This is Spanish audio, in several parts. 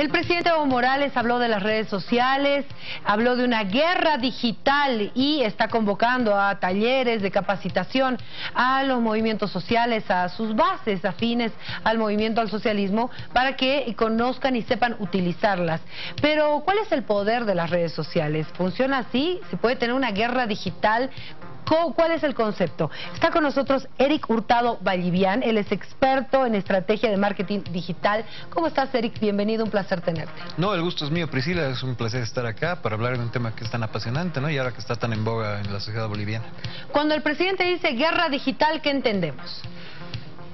El presidente Evo Morales habló de las redes sociales, habló de una guerra digital y está convocando a talleres de capacitación a los movimientos sociales, a sus bases afines al movimiento al socialismo, para que conozcan y sepan utilizarlas. Pero, ¿cuál es el poder de las redes sociales? ¿Funciona así? ¿Se puede tener una guerra digital ¿Cuál es el concepto? Está con nosotros Eric Hurtado Vallivian, él es experto en estrategia de marketing digital. ¿Cómo estás, Eric? Bienvenido, un placer tenerte. No, el gusto es mío, Priscila, es un placer estar acá para hablar de un tema que es tan apasionante, ¿no? Y ahora que está tan en boga en la sociedad boliviana. Cuando el presidente dice guerra digital, ¿qué entendemos?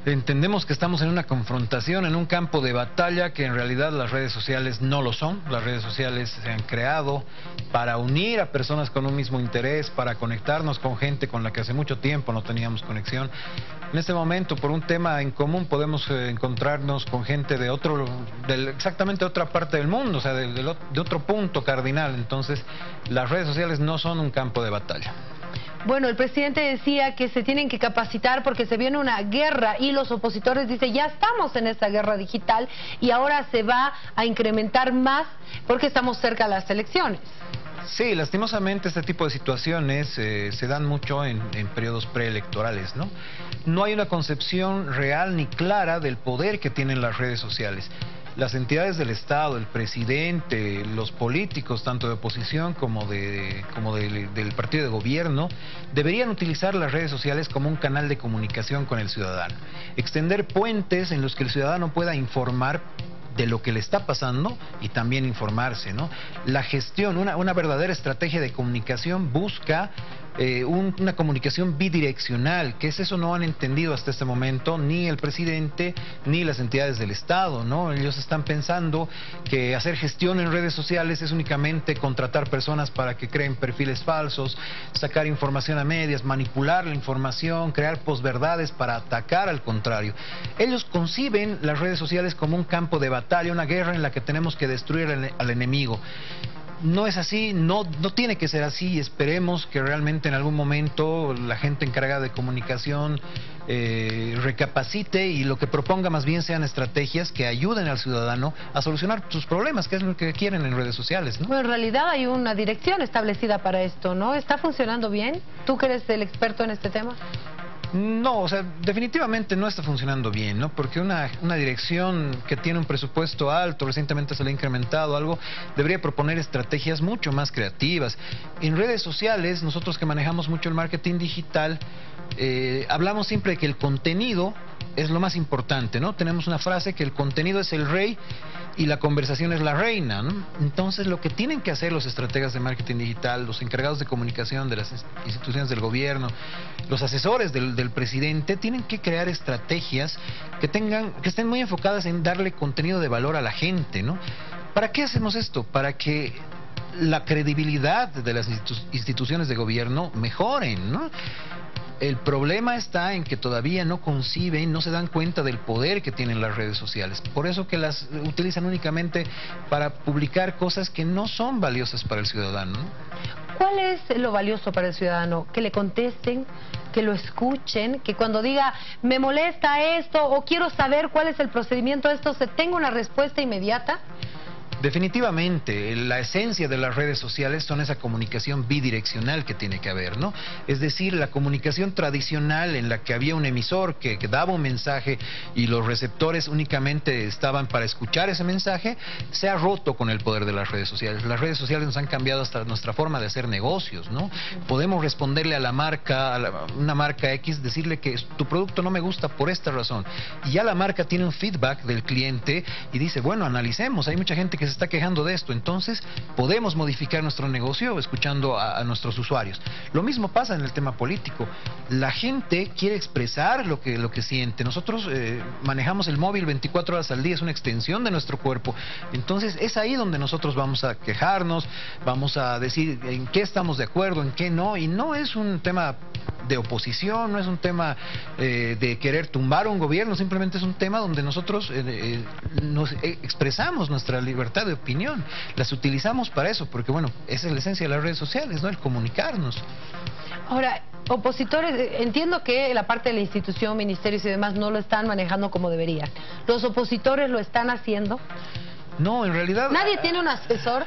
Entendemos que estamos en una confrontación, en un campo de batalla que en realidad las redes sociales no lo son. Las redes sociales se han creado para unir a personas con un mismo interés, para conectarnos con gente con la que hace mucho tiempo no teníamos conexión. En este momento, por un tema en común, podemos eh, encontrarnos con gente de otro, del, exactamente otra parte del mundo, o sea, de, de otro punto cardinal. Entonces, las redes sociales no son un campo de batalla. Bueno, el presidente decía que se tienen que capacitar porque se viene una guerra y los opositores dicen ya estamos en esa guerra digital y ahora se va a incrementar más porque estamos cerca de las elecciones. Sí, lastimosamente este tipo de situaciones eh, se dan mucho en, en, periodos preelectorales, ¿no? No hay una concepción real ni clara del poder que tienen las redes sociales las entidades del Estado, el presidente, los políticos, tanto de oposición como, de, como del partido de gobierno, deberían utilizar las redes sociales como un canal de comunicación con el ciudadano. Extender puentes en los que el ciudadano pueda informar de lo que le está pasando y también informarse, ¿no? La gestión, una, una verdadera estrategia de comunicación busca eh, una comunicación bidireccional, que es eso no han entendido hasta este momento ni el presidente ni las entidades del Estado, ¿no? Ellos están pensando que hacer gestión en redes sociales es únicamente contratar personas para que creen perfiles falsos, sacar información a medias, manipular la información, crear posverdades para atacar al contrario. Ellos conciben las redes sociales como un campo de batalla, una guerra en la que tenemos que destruir al enemigo no es así, no, no tiene que ser así. Esperemos que realmente en algún momento la gente encargada de comunicación eh, recapacite y lo que proponga más bien sean estrategias que ayuden al ciudadano a solucionar sus problemas, que es lo que quieren en redes sociales. Bueno, en realidad hay una dirección establecida para esto, ¿no? ¿Está funcionando bien? ¿Tú que eres el experto en este tema? No, o sea, definitivamente no está funcionando bien, ¿no? Porque una, una dirección que tiene un presupuesto alto, recientemente se le ha incrementado algo, debería proponer estrategias mucho más creativas. En redes sociales, nosotros que manejamos mucho el marketing digital, eh, hablamos siempre de que el contenido es lo más importante, ¿no? Tenemos una frase que el contenido es el rey y la conversación es la reina, ¿no? Entonces lo que tienen que hacer los estrategas de marketing digital, los encargados de comunicación de las instituciones del gobierno, los asesores del, presidente, tienen que crear estrategias que tengan, que estén muy enfocadas en darle contenido de valor a la gente, ¿no? ¿Para qué hacemos esto? Para que la credibilidad de las instituciones de gobierno mejoren, ¿no? El problema está en que todavía no conciben, no se dan cuenta del poder que tienen las redes sociales. Por eso que las utilizan únicamente para publicar cosas que no son valiosas para el ciudadano. ¿Cuál es lo valioso para el ciudadano? Que le contesten, que lo escuchen, que cuando diga me molesta esto o quiero saber cuál es el procedimiento de esto, se tenga una respuesta inmediata. Definitivamente, la esencia de las redes sociales son esa comunicación bidireccional que tiene que haber, ¿no? Es decir, la comunicación tradicional en la que había un emisor que, daba un mensaje y los receptores únicamente estaban para escuchar ese mensaje, se ha roto con el poder de las redes sociales. Las redes sociales nos han cambiado hasta nuestra forma de hacer negocios, ¿no? Podemos responderle a la marca, a una marca X, decirle que tu producto no me gusta por esta razón. Y ya la marca tiene un feedback del cliente y dice, bueno, analicemos, hay mucha gente que se está quejando de esto. Entonces, podemos modificar nuestro negocio escuchando a, nuestros usuarios. Lo mismo pasa en el tema político. La gente quiere expresar lo que, lo que siente. Nosotros eh, manejamos el móvil 24 horas al día, es una extensión de nuestro cuerpo. Entonces, es ahí donde nosotros vamos a quejarnos, vamos a decir en qué estamos de acuerdo, en qué no. Y no es un tema de oposición, no es un tema eh, de querer tumbar un gobierno, simplemente es un tema donde nosotros eh, nos expresamos nuestra libertad de opinión. Las utilizamos para eso, porque bueno, esa es la esencia de las redes sociales, ¿no? El comunicarnos. Ahora, opositores, eh, entiendo que la parte de la institución, ministerios y demás no lo están manejando como deberían. ¿Los opositores lo están haciendo? No, en realidad... ¿Nadie tiene un asesor?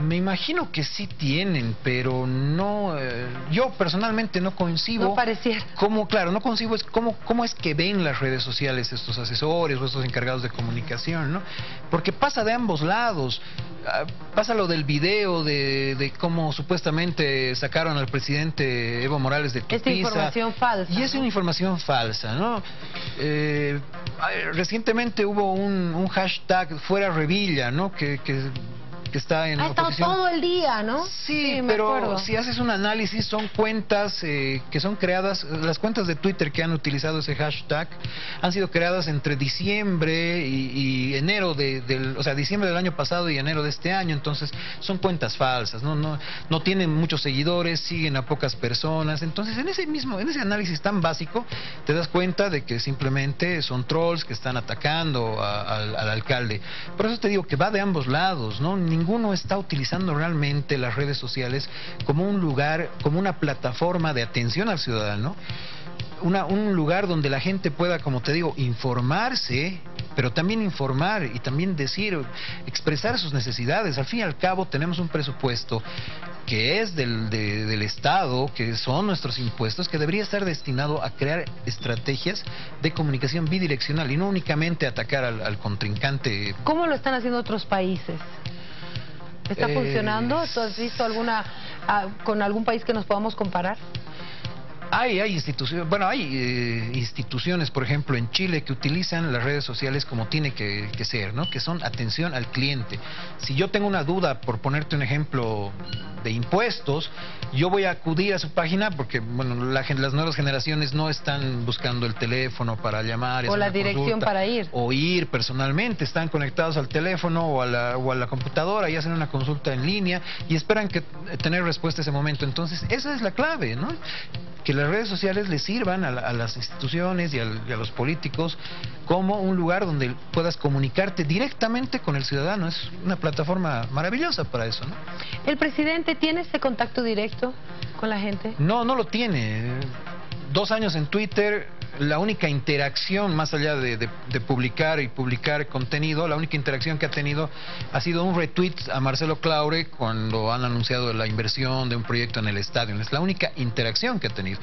Me imagino que sí tienen, pero no. Eh, yo personalmente no coincido. No pareciera. Cómo, claro, no coincido es cómo, cómo es que ven las redes sociales estos asesores o estos encargados de comunicación, ¿no? Porque pasa de ambos lados. Ah, pasa lo del video de, de cómo supuestamente sacaron al presidente Evo Morales de Tupiza. Esta información falsa. Y es una información falsa, ¿no? Eh, recientemente hubo un, un hashtag fuera Revilla, ¿no? Que, que que está en ha estado todo el día, ¿no? Sí, pero si haces un análisis son cuentas eh, que son creadas, las cuentas de Twitter que han utilizado ese hashtag han sido creadas entre diciembre y, enero de, del, o sea, diciembre del año pasado y enero de este año, entonces son cuentas falsas, no, no, no tienen muchos seguidores, siguen a pocas personas, entonces en ese mismo, en ese análisis tan básico te das cuenta de que simplemente son trolls que están atacando al, al alcalde. Por eso te digo que va de ambos lados, ¿no? Ninguno está utilizando realmente las redes sociales como un lugar, como una plataforma de atención al ciudadano. Un lugar donde la gente pueda, como te digo, informarse, pero también informar y también decir, expresar sus necesidades. Al fin y al cabo tenemos un presupuesto que es del, del Estado, que son nuestros impuestos, que debería estar destinado a crear estrategias de comunicación bidireccional y no únicamente atacar al, al contrincante. ¿Cómo lo están haciendo otros países? ¿Está eh, funcionando? ¿Tú has visto alguna ah, con algún país que nos podamos comparar? Hay, hay instituciones, bueno, hay eh, instituciones, por ejemplo, en Chile que utilizan las redes sociales como tiene que, que, ser, ¿no? Que son atención al cliente. Si yo tengo una duda, por ponerte un ejemplo de impuestos, yo voy a acudir a su página porque, bueno, la, las nuevas generaciones no están buscando el teléfono para llamar. O la dirección para ir. O ir personalmente, están conectados al teléfono o a, la, o a la computadora y hacen una consulta en línea y esperan que tener respuesta ese momento. Entonces, esa es la clave, ¿no? que las redes sociales le sirvan a, las instituciones y, a los políticos como un lugar donde puedas comunicarte directamente con el ciudadano. Es una plataforma maravillosa para eso, ¿no? ¿El presidente tiene ese contacto directo con la gente? No, no lo tiene. Dos años en Twitter, la única interacción, más allá de, publicar y publicar contenido, la única interacción que ha tenido ha sido un retweet a Marcelo Claure cuando han anunciado la inversión de un proyecto en el estadio. Es la única interacción que ha tenido.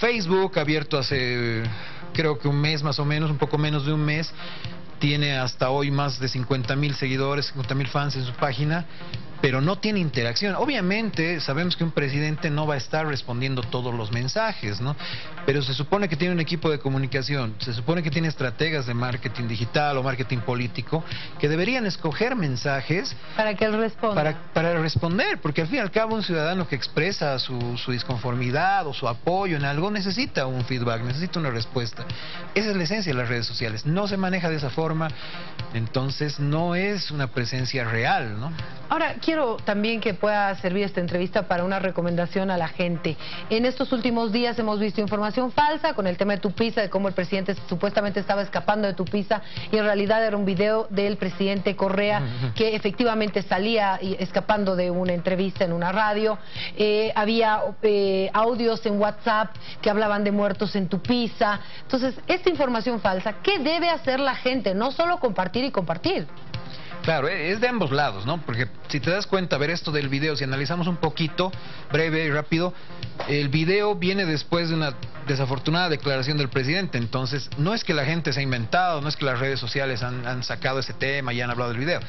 Facebook, abierto hace creo que un mes más o menos, un poco menos de un mes, tiene hasta hoy más de 50 mil seguidores, 50 mil fans en su página pero no tiene interacción. Obviamente sabemos que un presidente no va a estar respondiendo todos los mensajes, ¿no? Pero se supone que tiene un equipo de comunicación, se supone que tiene estrategas de marketing digital o marketing político que deberían escoger mensajes para que él responda. Para, para responder, porque al fin y al cabo un ciudadano que expresa su, su disconformidad o su apoyo en algo necesita un feedback, necesita una respuesta. Esa es la esencia de las redes sociales. No se maneja de esa forma, entonces no es una presencia real, ¿no? Ahora, quiero también que pueda servir esta entrevista para una recomendación a la gente. En estos últimos días hemos visto información falsa con el tema de Tupiza, de cómo el presidente supuestamente estaba escapando de Tupiza y en realidad era un video del presidente Correa que efectivamente salía escapando de una entrevista en una radio. Eh, había eh, audios en WhatsApp que hablaban de muertos en Tupiza. Entonces, esta información falsa, ¿qué debe hacer la gente? No solo compartir y compartir. Claro, e, es de ambos lados, ¿no? Porque si te das cuenta, ver esto del video, si analizamos un poquito, breve y rápido, el video viene después de una desafortunada declaración del presidente. Entonces, no es que la gente se ha inventado, no es que las redes sociales han, sacado ese tema y han hablado del video.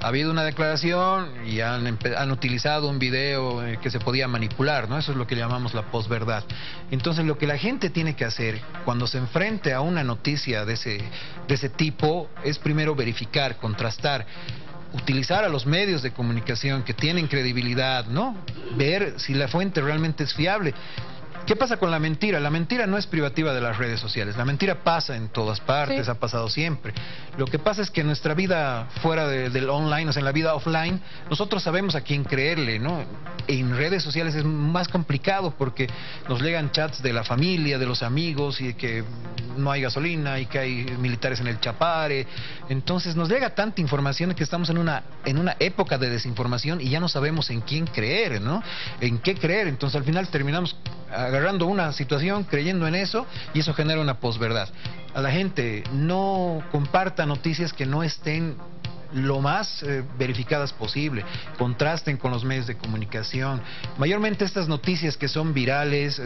Ha habido una declaración y han, han utilizado un video eh, que se podía manipular, ¿no? Eso es lo que llamamos la posverdad. Entonces, lo que la gente tiene que hacer cuando se enfrente a una noticia de ese, de ese tipo es primero verificar, contrastar utilizar a los medios de comunicación que tienen credibilidad, ¿no? Ver si la fuente realmente es fiable. ¿Qué pasa con la mentira? La mentira no es privativa de las redes sociales. La mentira pasa en todas partes, ha pasado siempre. Lo que pasa es que en nuestra vida fuera del online, o sea, en la vida offline, nosotros sabemos a quién creerle, ¿no? En redes sociales es más complicado porque nos llegan chats de la familia, de los amigos y que no hay gasolina y que hay militares en el Chapare. Entonces nos llega tanta información que estamos en una, en una época de desinformación y ya no sabemos en quién creer, ¿no? En qué creer. Entonces al final terminamos agarrando una situación, creyendo en eso, y eso genera una posverdad. A la gente no comparta noticias que no estén lo más eh, verificadas posible, contrasten con los medios de comunicación. Mayormente estas noticias que son virales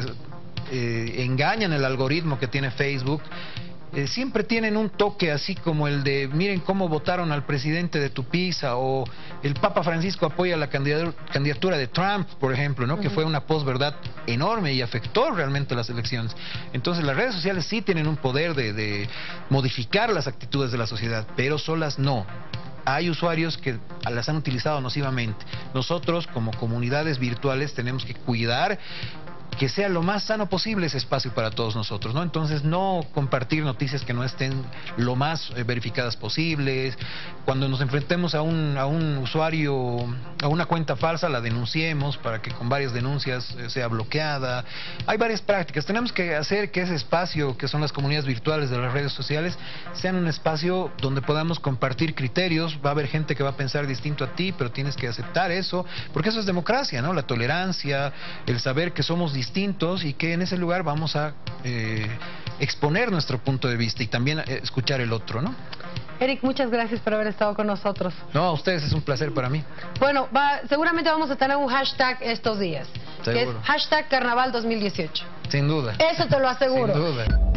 eh, engañan el algoritmo que tiene Facebook eh, siempre tienen un toque así como el de miren cómo votaron al presidente de Tupiza o el Papa Francisco apoya la candidatura de Trump, por ejemplo, ¿no? que fue una posverdad enorme y afectó realmente las elecciones. Entonces las redes sociales sí tienen un poder de modificar las actitudes de la sociedad, pero solas no hay usuarios que las han utilizado nocivamente. Nosotros, como comunidades virtuales, tenemos que cuidar que sea lo más sano posible ese espacio para todos nosotros, ¿no? Entonces, no compartir noticias que no estén lo más eh, verificadas posibles. Cuando nos enfrentemos a un, a un usuario, a una cuenta falsa, la denunciemos para que con varias denuncias eh, sea bloqueada. Hay varias prácticas. Tenemos que hacer que ese espacio, que son las comunidades virtuales de las redes sociales, sean un espacio donde podamos compartir criterios. Va a haber gente que va a pensar distinto a ti, pero tienes que aceptar eso, porque eso es democracia, ¿no? La tolerancia, el saber que somos distintos y que en ese lugar vamos a eh, exponer nuestro punto de vista y también eh, escuchar el otro, ¿no? Eric, muchas gracias por haber estado con nosotros. No, a ustedes es un placer para mí. Bueno, va, seguramente vamos a tener un hashtag estos días, que es hashtag Carnaval 2018. Sin duda. Eso te lo aseguro. Sin duda.